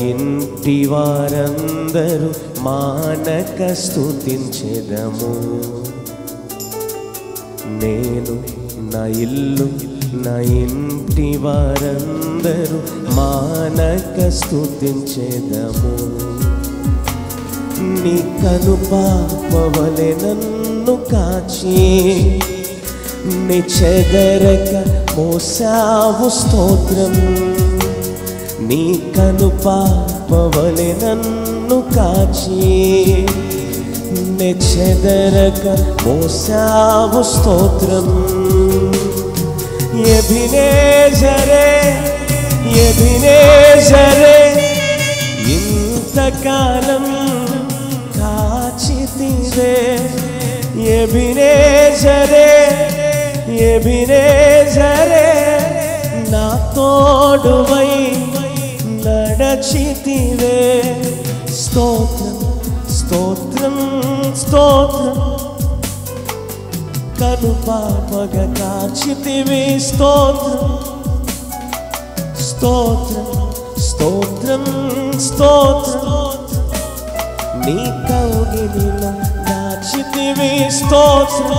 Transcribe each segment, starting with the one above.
ఇంటి వారందరూ మానక స్థుతించెదము నేను నా ఇల్లు నా ఇంటి వారందరూ మానక స్థుతించెదము నీ కను పాపవలె నన్ను కాచి నీ చెదరక మోసావు స్తోత్రం. నీ కను పాపవలె నన్ను కాచి నీ మోసావు స్తోత్రం. ఎభినేజరే ఎభినేజరే ఇంతకాలం కాచితివే ఎభినేజరే ఎభినేజరే నా తోడువై నడచితివే స్తోత్రం స్తోత్రం స్తోత్రం కను పాపగ కాచితివి స్తోత్రం స్తోత్రం స్తోత్రం స్తోత్రం నీ కౌగిలిలో దాచితివి స్తోత్రం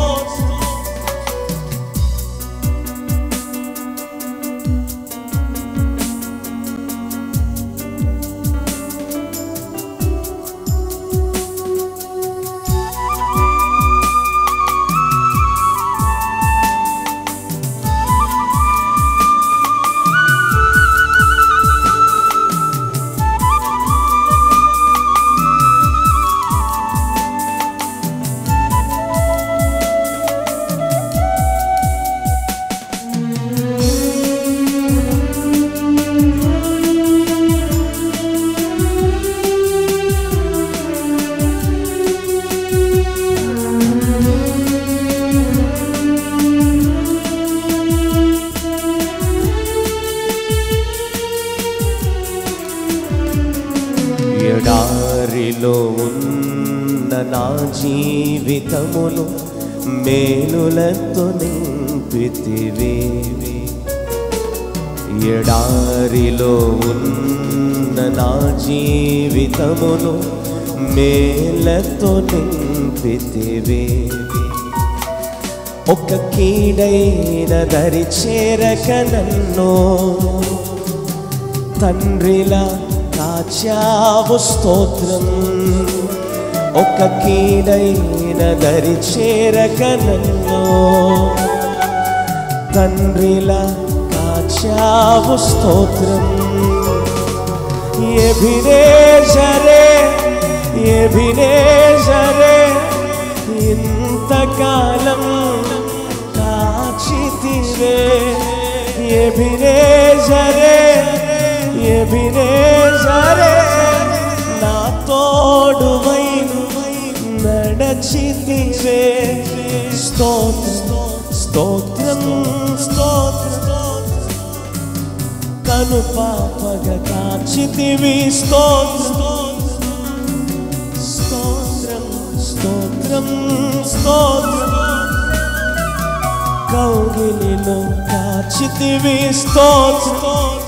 ఎడారిలో ఉన్న నా జీవితములు మేలులతో నింపితివి ఎడారిలో ఉన్న నా జీవితమును మేలతో నింపితివి ఒక కీడైన దరి చేరక నన్ను తండ్రిలా కాచావు స్తోత్రం ఒక కీడైన దరి చేరక నన్ను. తండ్రిలా కాచావు స్తోత్రం ఎభినేజరే ఎభినేజరే ఇంతకాలం కాచితివే. ఎభినేజరే ఎభినేజరే నడచితివే స్తోత్రం స్తోత్రం స్తోత్రం కను పాపగ కాచితివి స్తోత్రం స్తోత్రం స్తోత్రం స్తోత్రం కౌగిలిలో కాచితివి స్తోత్రం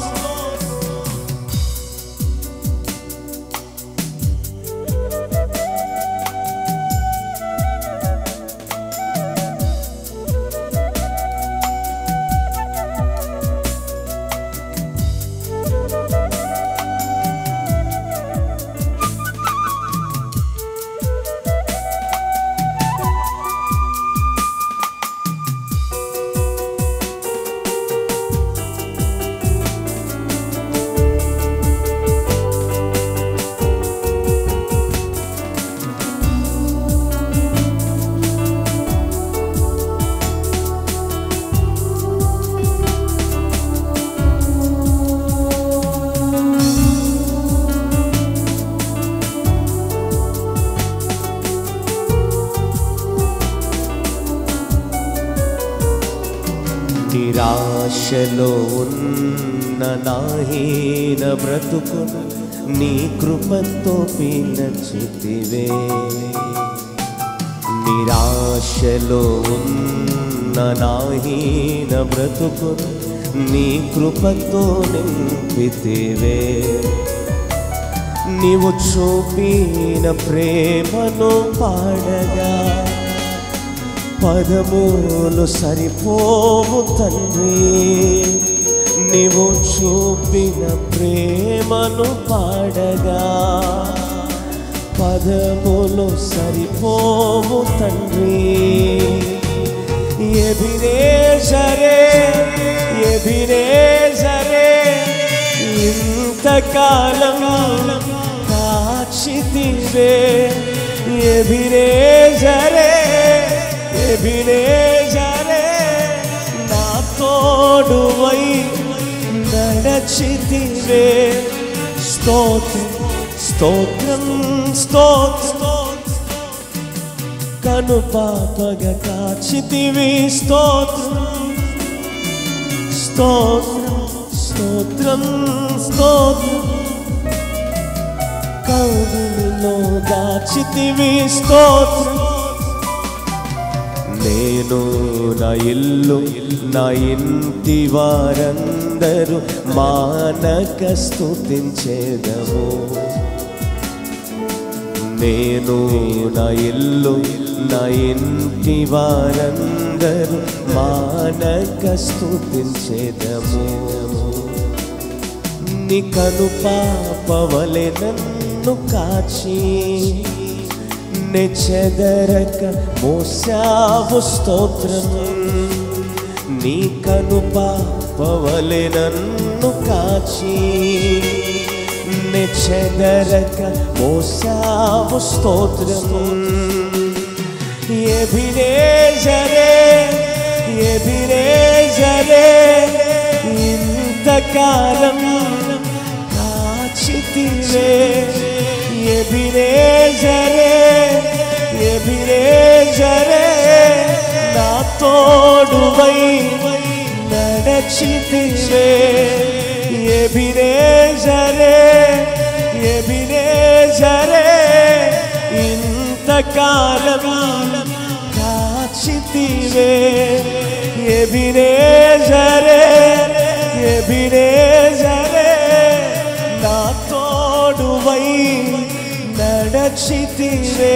నిరాశలో ఉన్న నాహీన బ్రతుకును నీ కృపతో పీనచితివే నిరాశలో ఉన్న నాహీన బ్రతుకును నీ కృపతో నింపితివే. నీవు చూపిన ప్రేమను పాడగా పదములు సరిపోవు తండ్రి. నీవు చూపిన ప్రేమను పాడగా పదములు సరిపోవు తండ్రి. ఎబినేజరే సరే ఇంతకాలం కాచితివే సరే వినేజరే నా తోడువై నడచితివే. స్తోత్రం స్తోత్రం స్తోత్రం. కను పాపగ కాచితివి స్తోత్రం. స్తోత్రం స్తోత్రం స్తోత్రం. కౌగులిలో దాచితివి స్తోత్రం. నేను నా ఇల్లు నా ఇంటి వారందరూ మానక స్థుతించేదము నేను నా ఇల్లు నా ఇంటి వారందరూ మానక స్థుతించేదము నీ కను పాపవలె నన్ను కాచి నెచెదరక మోసావు స్తోత్రం నీ కను పాపవలె నన్ను కాచి. నెచెదరక మోసావు స్తోత్రం ఏ బిరే జరే ఏ ఎబినేజరే జరే ఇంతకాలం కాచితివే. ఎబినేజరే ఎబినేజరే నా తోడువై నడచితివే ఎబినేజరే ఎబినేజరే ఇంతకాలం కాచితివే ఎబినేజరే ఎబినేజరే నా తోడువై నడచితివే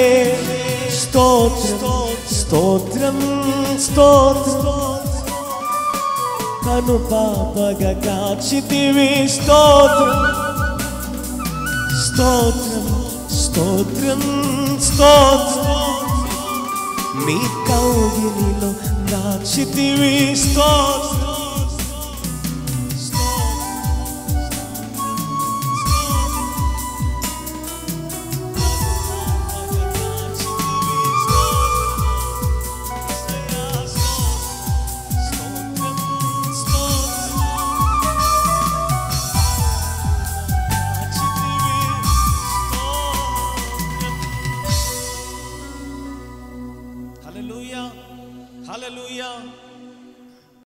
స్తోత్రం స్తోత్రం స్తోత్రం కను పాపగా కాచితివి స్తోత్రం స్తోత్రం స్తోత్రం స్తోత్రం నీ కౌగిలిలో దాచితివి స్తోత్రం